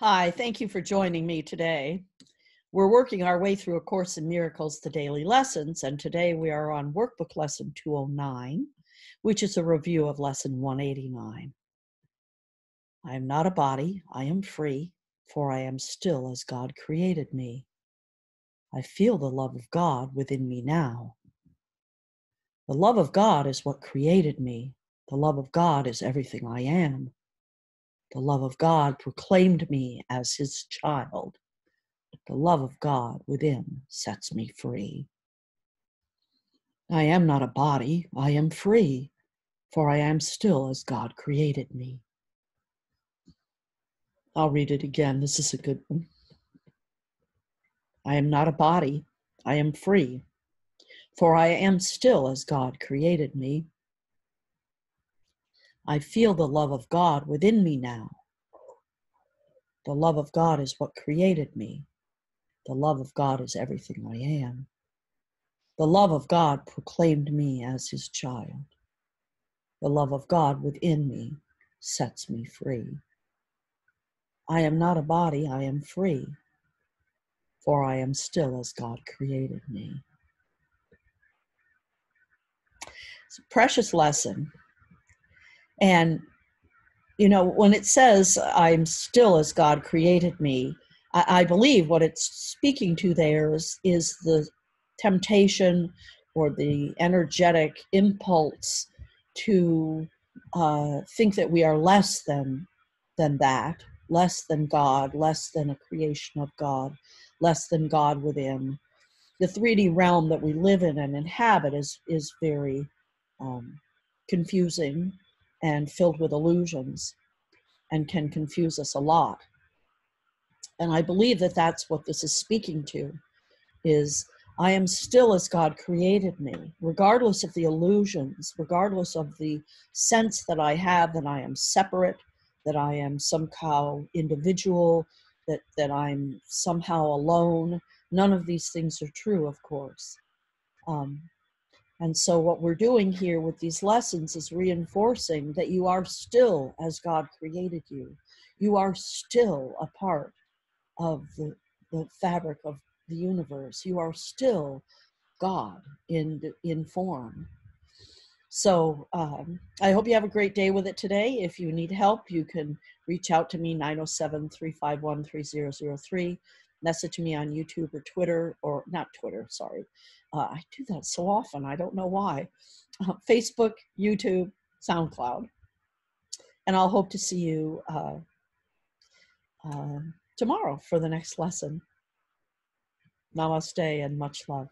Hi, thank you for joining me today. We're working our way through A Course in Miracles, the daily lessons, and today we are on workbook lesson 209, which is a review of lesson 189. I am not a body, I am free, for I am still as God created me. I feel the love of God within me now. The love of God is what created me. The love of God is everything I am. The love of God proclaimed me as his child. The love of God within sets me free. I am not a body, I am free, for I am still as God created me. I'll read it again. This is a good one. I am not a body, I am free, for I am still as God created me. I feel the love of God within me now. The love of God is what created me. The love of God is everything I am. The love of God proclaimed me as his child. The love of God within me sets me free. I am not a body, I am free, for I am still as God created me. It's a precious lesson. And, you know, when it says, I'm still as God created me, I, I believe what it's speaking to there is, is the temptation or the energetic impulse to uh, think that we are less than than that, less than God, less than a creation of God, less than God within. The 3D realm that we live in and inhabit is is very um, confusing and filled with illusions and can confuse us a lot. And i believe that that's what this is speaking to is i am still as god created me regardless of the illusions regardless of the sense that i have that i am separate that i am somehow individual that that i'm somehow alone. None of these things are true of course. Um, and so, what we're doing here with these lessons is reinforcing that you are still as God created you. You are still a part of the, the fabric of the universe. You are still God in, in form. So, um, I hope you have a great day with it today. If you need help, you can reach out to me 907 351 3003 message me on YouTube or Twitter, or not Twitter, sorry. Uh, I do that so often, I don't know why. Uh, Facebook, YouTube, SoundCloud. And I'll hope to see you uh, uh tomorrow for the next lesson. Namaste and much love.